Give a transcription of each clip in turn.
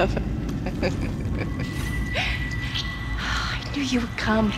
of. I knew you would come.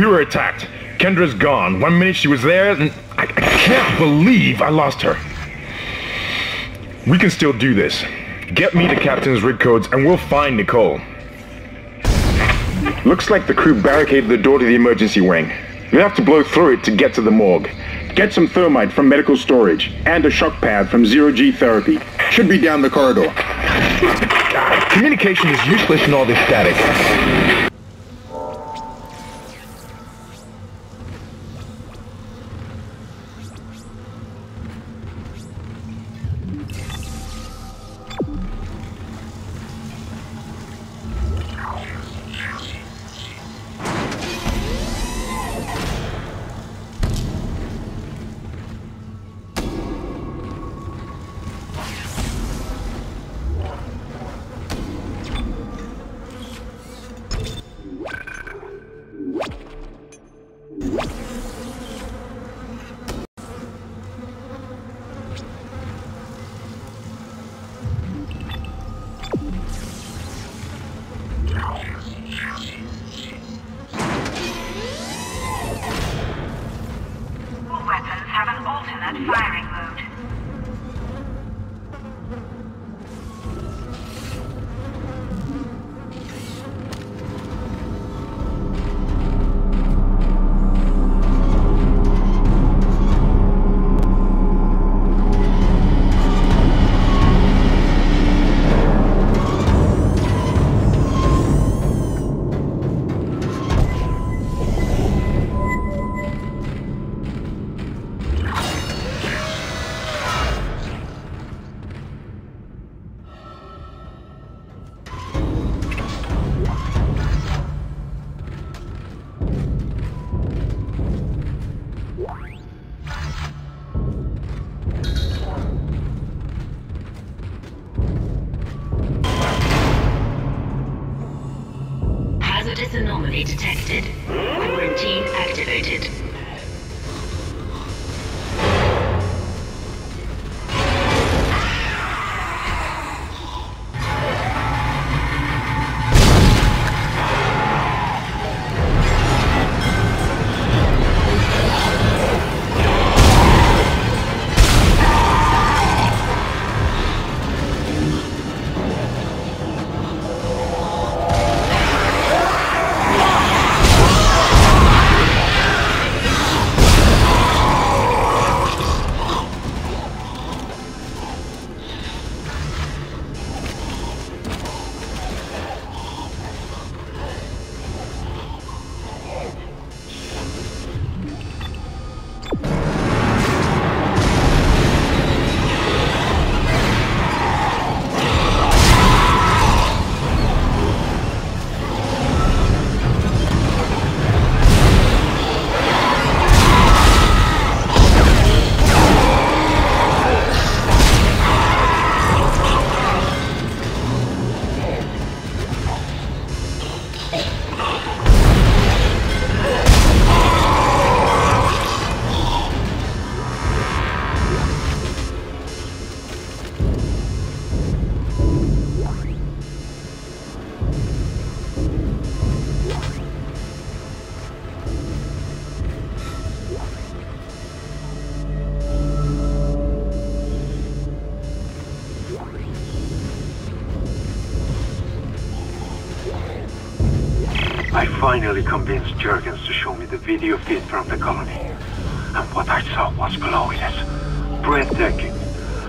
We were attacked. Kendra's gone. One minute she was there, and I, I can't believe I lost her. We can still do this. Get me the captain's rig codes, and we'll find Nicole. Looks like the crew barricaded the door to the emergency wing. You'll have to blow through it to get to the morgue. Get some thermite from medical storage, and a shock pad from Zero G Therapy. Should be down the corridor. Communication is useless in all this static. Convinced Jurgens to show me the video feed from the colony. And what I saw was glorious. Breathtaking.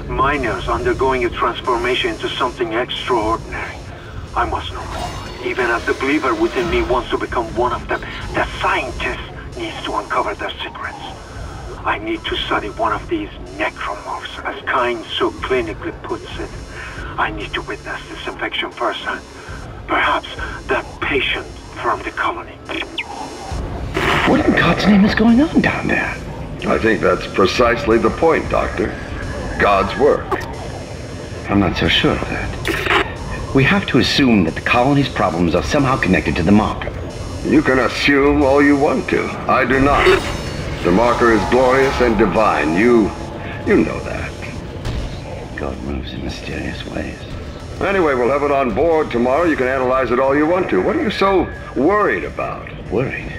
Miners undergoing a transformation into something extraordinary. I must know more. Even as the believer within me wants to become one of them, the scientist needs to uncover their secrets. I need to study one of these necromorphs, as Kyne so clinically puts it. I need to witness this infection firsthand. Perhaps that patient from the colony. What in God's name is going on down there? I think that's precisely the point, Doctor. God's work. I'm not so sure of that. We have to assume that the colony's problems are somehow connected to the marker. You can assume all you want to. I do not. The marker is glorious and divine. You... you know that. God moves in mysterious ways. Anyway, we'll have it on board tomorrow. You can analyze it all you want to. What are you so worried about? Worried?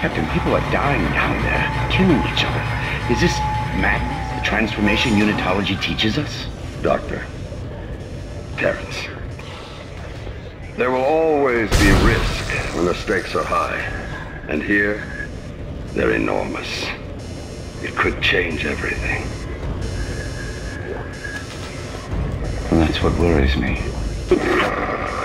Captain, people are dying down there, killing each other. Is this madness the transformation unitology teaches us? Doctor. Terrence. There will always be risk when the stakes are high. And here, they're enormous. It could change everything. That's what worries me.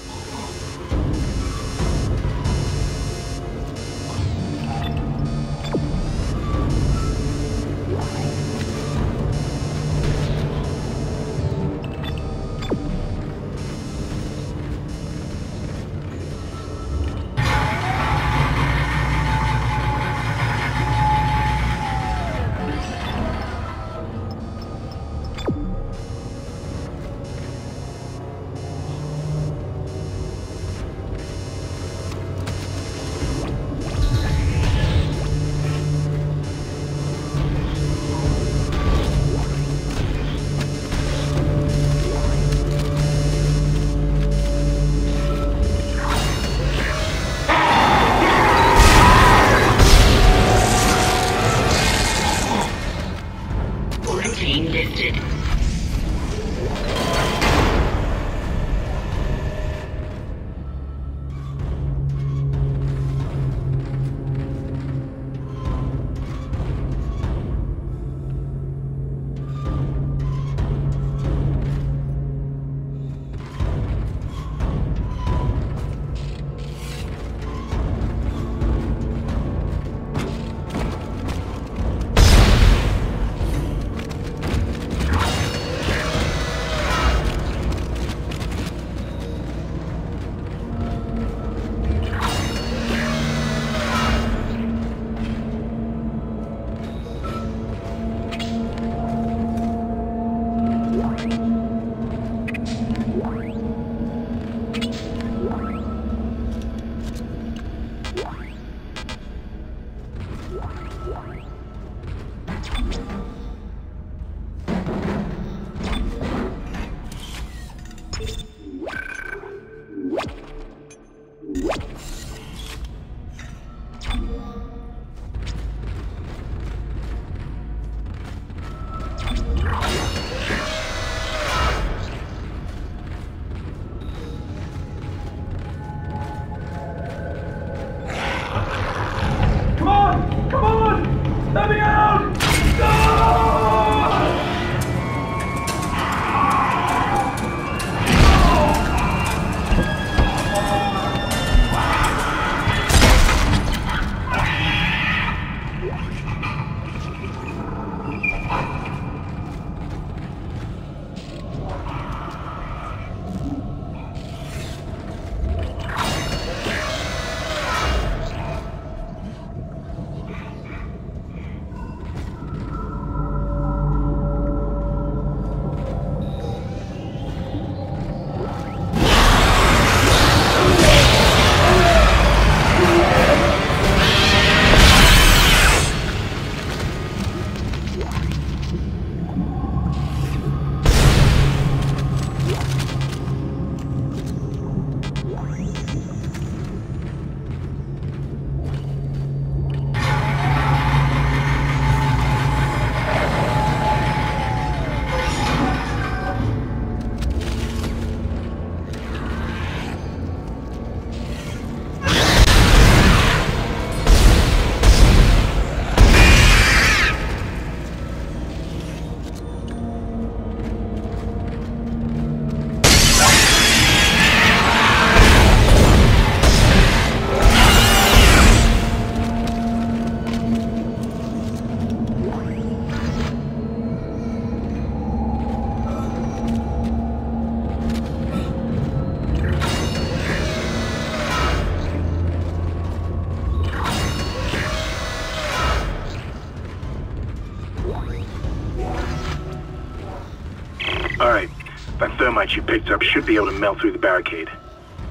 Thermite you picked up should be able to melt through the barricade.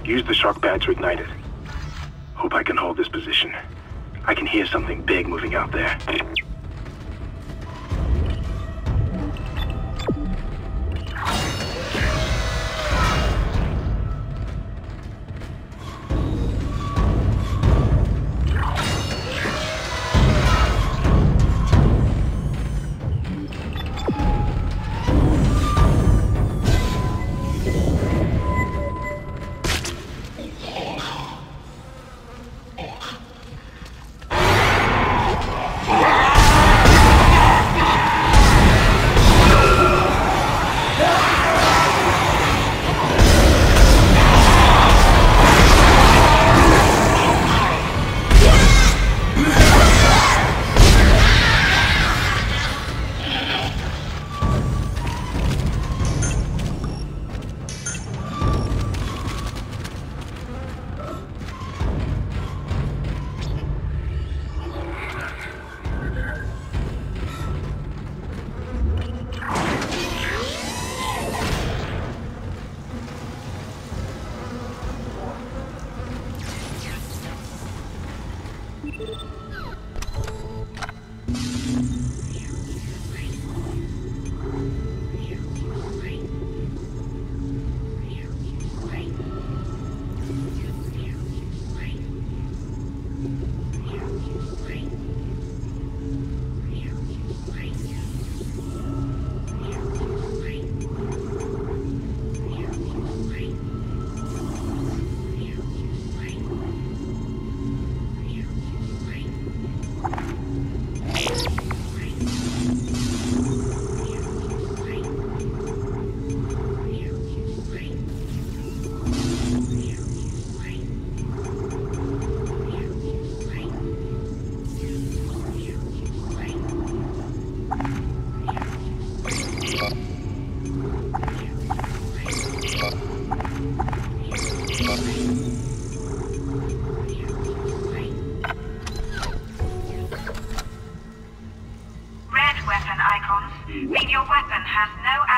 Use the shock pad to ignite it. Hope I can hold this position. I can hear something big moving out there. Red weapon icons. Mean your weapon has no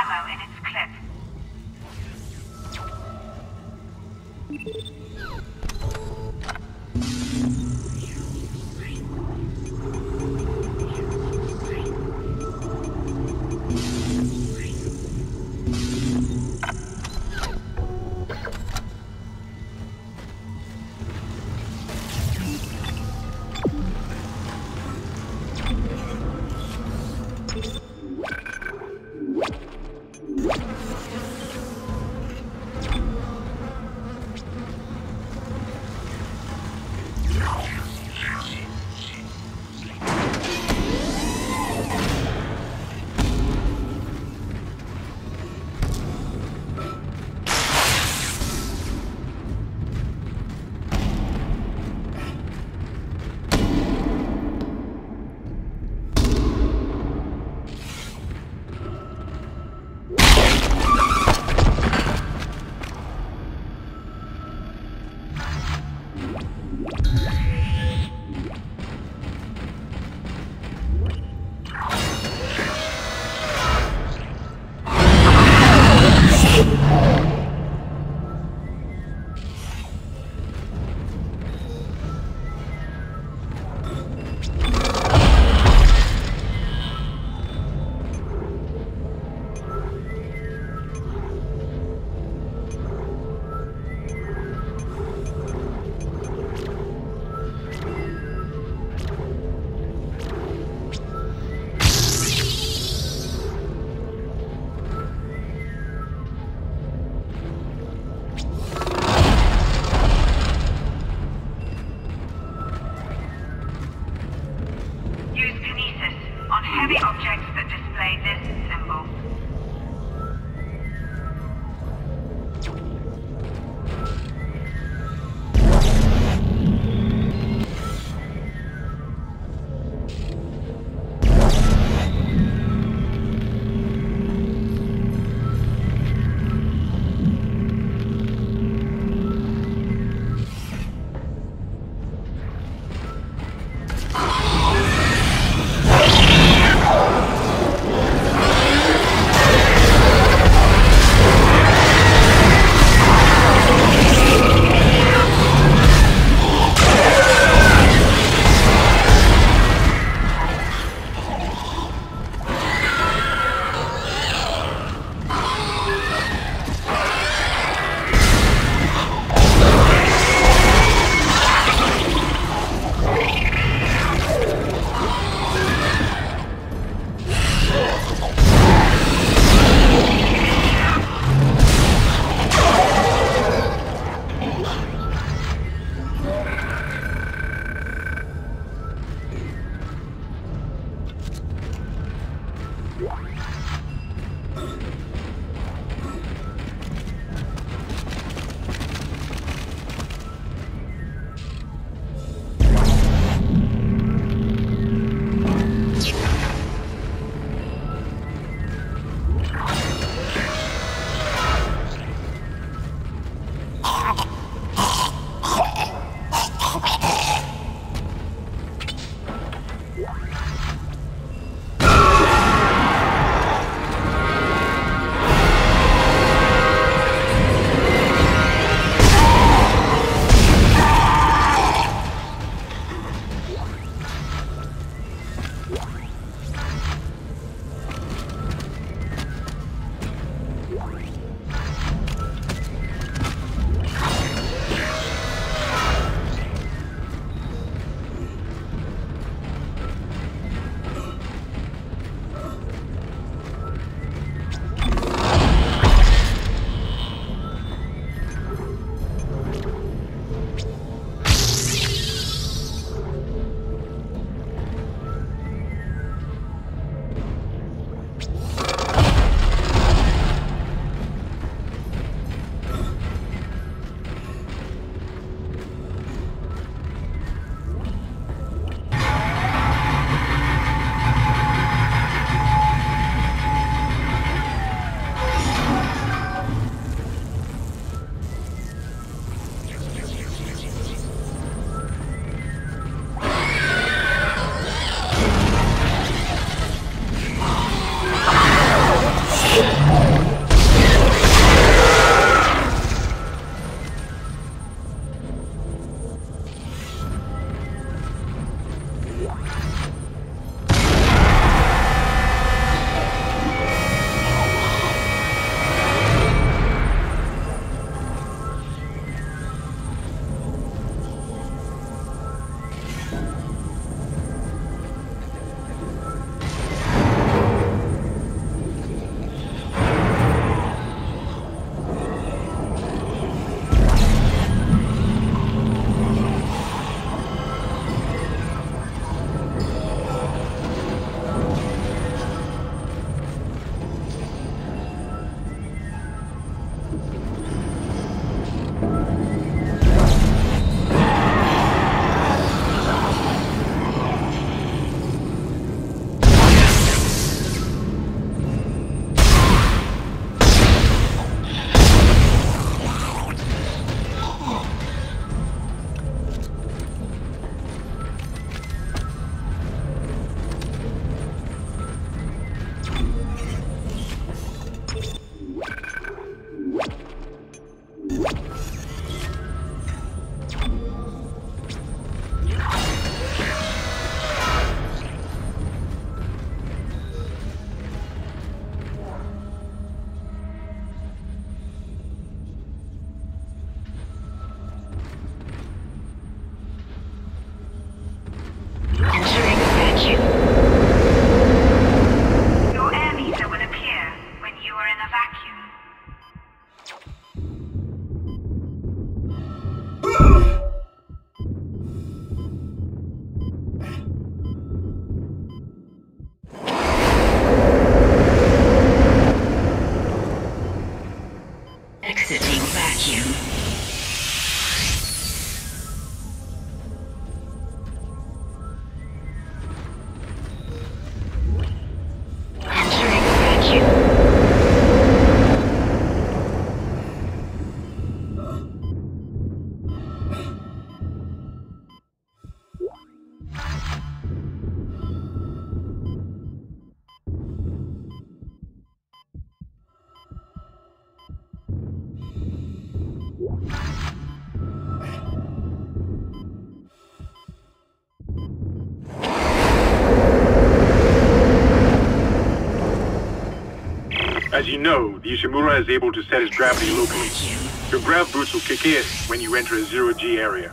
As you know, the Ishimura is able to set its gravity locally. Your grav boots will kick in when you enter a zero-G area.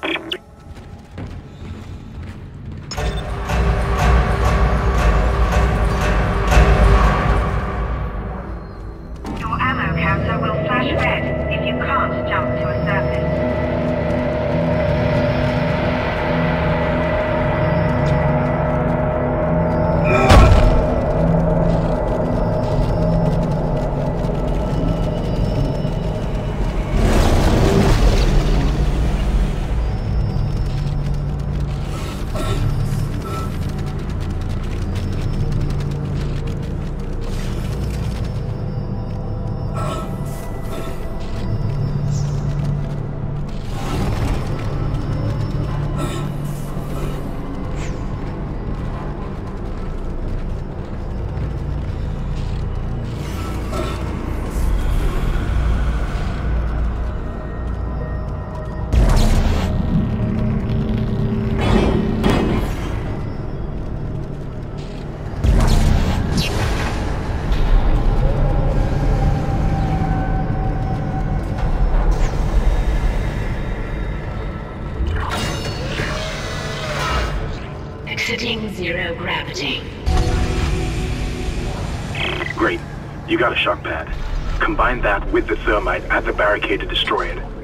With the thermite at the barricade to destroy it.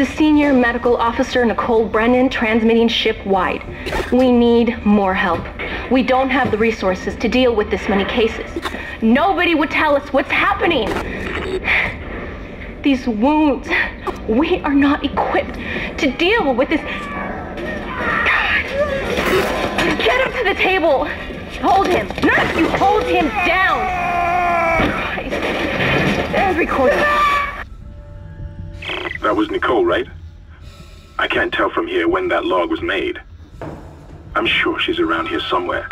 Is Senior Medical Officer Nicole Brennan transmitting ship-wide. We need more help. We don't have the resources to deal with this many cases. Nobody would tell us what's happening. These wounds, we are not equipped to deal with this. God. Get him to the table. Hold him. Nurse, you hold him down. Christ. There's recorder. That was Nicole, right? I can't tell from here when that log was made. I'm sure she's around here somewhere.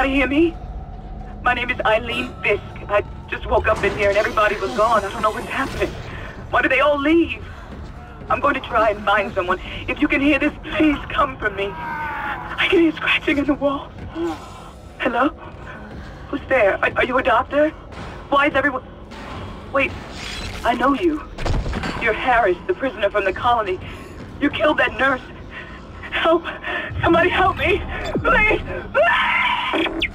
Anybody hear me? My name is Eileen Fisk. I just woke up in here and everybody was gone. I don't know what's happening. Why did they all leave? I'm going to try and find someone. If you can hear this, please come for me. I can hear scratching in the wall. Hello? Who's there? Are, are you a doctor? Why is everyone... Wait, I know you. You're Harris, the prisoner from the colony. You killed that nurse. Help! Somebody help me! Please! Please! Science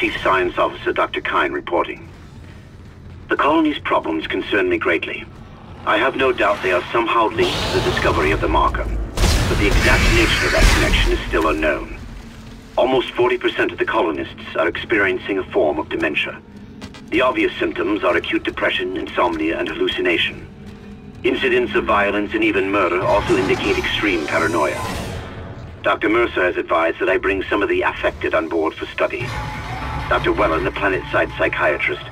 Chief Science Officer Dr. Kyne reporting. The colony's problems concern me greatly. I have no doubt they are somehow linked to the discovery of the marker, but the exact nature of that connection is still unknown. Almost 40% of the colonists are experiencing a form of dementia. The obvious symptoms are acute depression, insomnia, and hallucination. Incidents of violence and even murder also indicate extreme paranoia. Dr. Mercer has advised that I bring some of the affected on board for study. Dr. Wellen, the planet-side psychiatrist,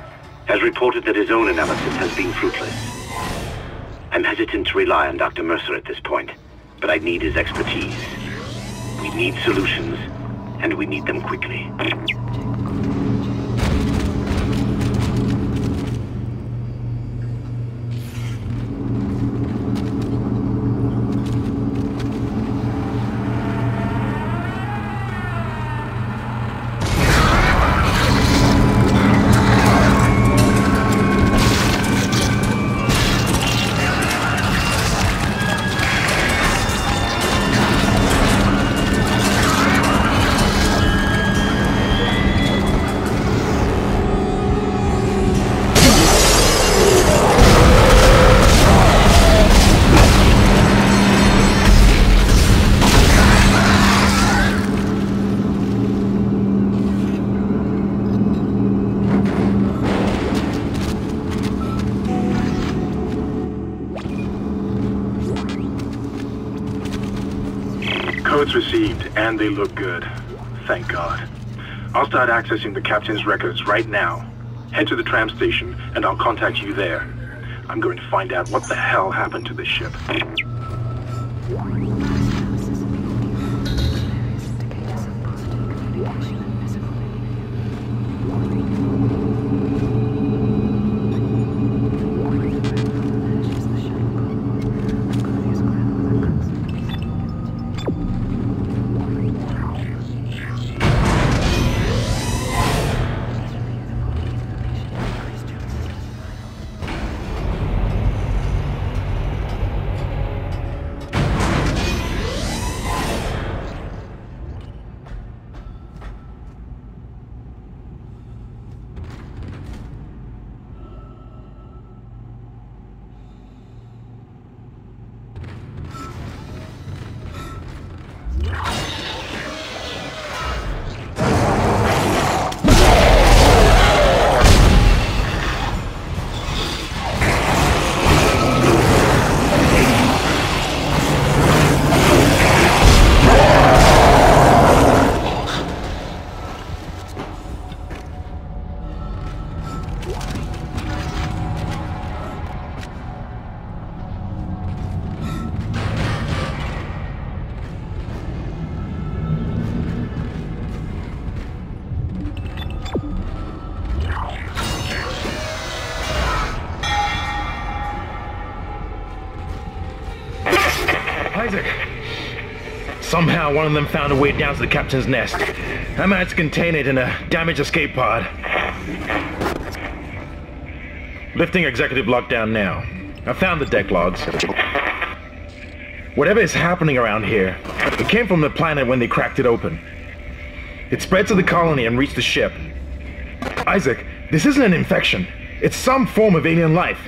has reported that his own analysis has been fruitless. I'm hesitant to rely on Dr. Mercer at this point, but I need his expertise. We need solutions, and we need them quickly. Received, and they look good. Thank God. I'll start accessing the captain's records right now. Head to the tram station, and I'll contact you there. I'm going to find out what the hell happened to this ship. Somehow one of them found a way down to the captain's nest. I managed to contain it in a damaged escape pod. Lifting executive lockdown now. I found the deck logs. Whatever is happening around here, it came from the planet when they cracked it open. It spread to the colony and reached the ship. Isaac, this isn't an infection. It's some form of alien life.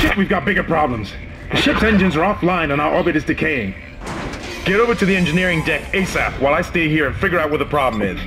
Shit, we've got bigger problems. The ship's engines are offline and our orbit is decaying. Get over to the engineering deck ASAP while I stay here and figure out what the problem is.